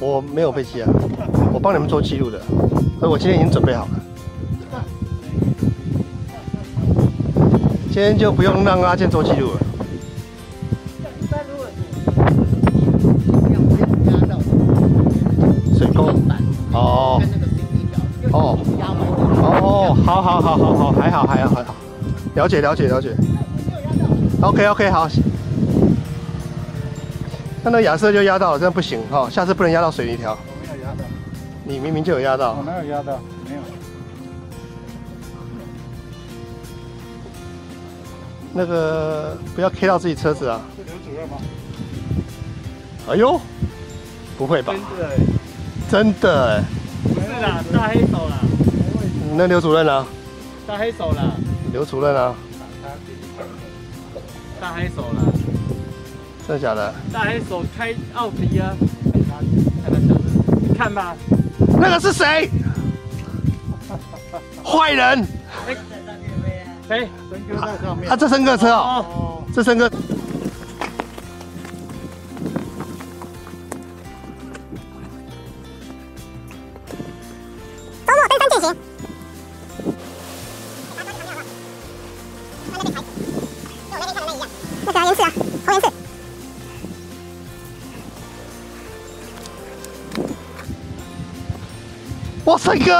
我没有飞机啊，我帮你们做记录的，所以我今天已经准备好了。今天就不用让阿健做记录了。水沟哦，哦哦，好好好好好，还好还好还好，了解了解了解。OK OK 好。那那亚瑟就压到了，这样不行哈，下次不能压到水泥条。我没有压到，你明明就有压到。我哪有压到？没有。那个不要 K 到自己车子啊！是刘主任吗？哎呦，不会吧？真的哎！真的哎！不是啦，大黑手啦！那刘主任呢？大黑手了。刘主任呢？大黑手了。真的假的？手开奥迪啊？看吧，那个是谁？坏人！谁在上面？他这三个车哦，这三个。哇塞哥，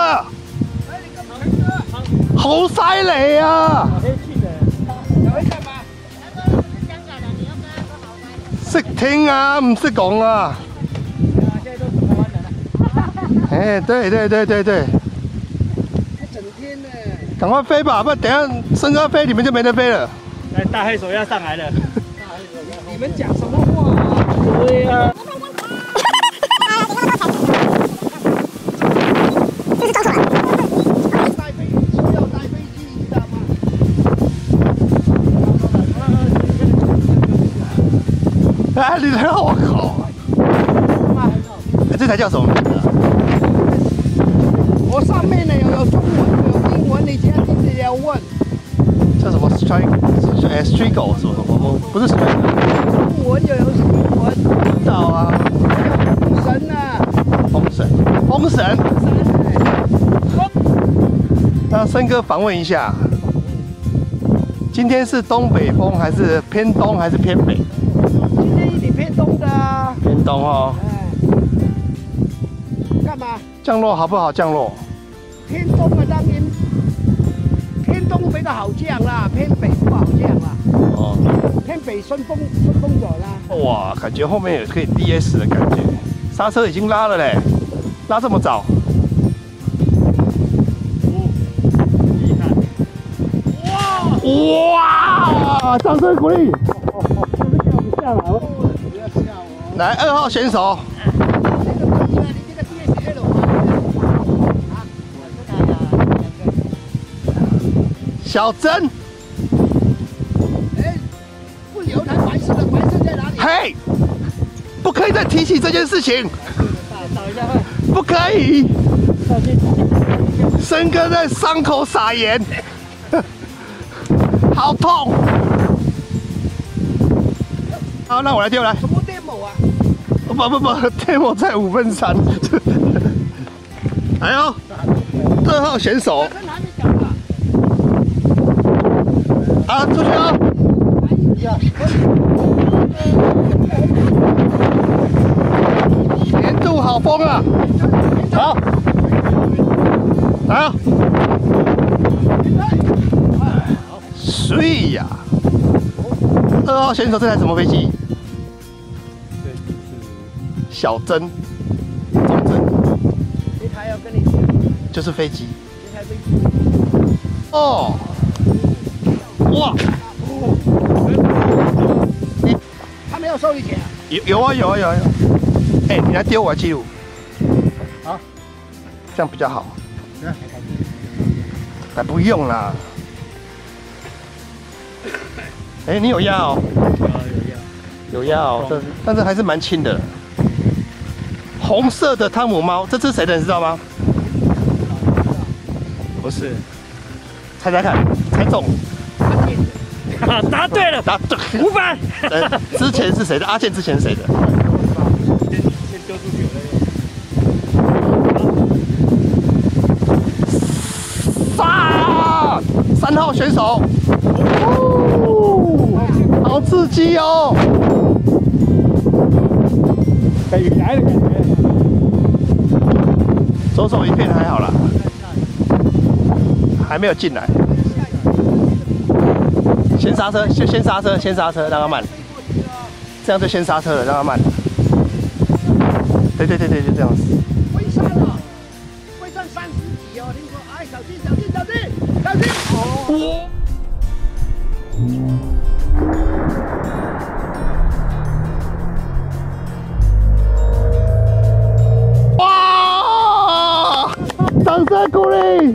好犀利啊！识听啊，唔识讲啊。哎，对对对对对。赶快飞吧，不然等下升哥飞，你们就没得飞了。来，大黑手要上来了。你们讲什么话？对啊。你厉让我靠！哎，这台叫什么名字？我上面呢有有中文，有英文，你今天直接要问。叫什么？Str，i k 叫 Striko 什么什么？不是什么？中文有有英文，找啊！风神啊！风神，风神。那森哥，反问一下，今天是东北风，还是偏东，还是偏北？今天一点偏东的，偏东哦。哎，干嘛？降落好不好？降落。偏东啊，当然。偏东比较好降啦，偏北不好降啦。哦。偏北顺风，顺风走啦。哇，感觉后面有可以 D S 的感觉，刹车已经拉了嘞，拉这么早。哇！哇！掌声鼓励。来，二号选手，小珍。不留白色，白色在哪里？嘿，不可以再提起这件事情。一下不可以。森哥在伤口撒盐，好痛。好，那我来丢来。什么 demo 啊？不不不，demo 在五分三。来 哦，二号选手。啊，出去啊！年度好风啊！好，来哦。睡呀！二号选手，这台什么飞机？小珍，小针，一台要跟你，就是飞机，一台飞机哦，哇，他没有收你点。有有啊有啊有啊有，哎，你来丢我记录，好，这样比较好，哎不用啦，哎你有药，有有药，有药，但是还是蛮轻的。红色的汤姆猫，这只谁的？你知道吗？不是，猜猜看，猜中。阿 答对了，答对，五百。之前是谁的？阿健之前是谁的？杀！三号选手，好刺激哦！有牙的感觉。左手一片还好啦，还没有进来，先刹车，先先刹车，先刹车，让他慢，这样就先刹车了，让他慢。对对对对，就这样。子。危险了，危上三十几哦！听说，哎，小心小心小心小心！哦。长山古里，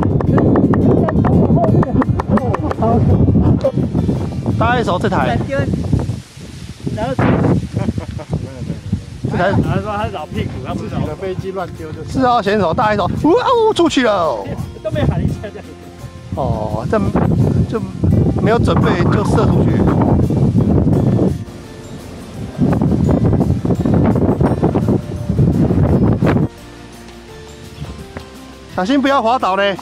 大家手这台，这台，他说他是老屁股，他不走。飞机乱丢是。四号选手，大一手，哇哦，出去了，都没喊一声的。哦，这就没有准备就射出去。小心不要滑倒嘞！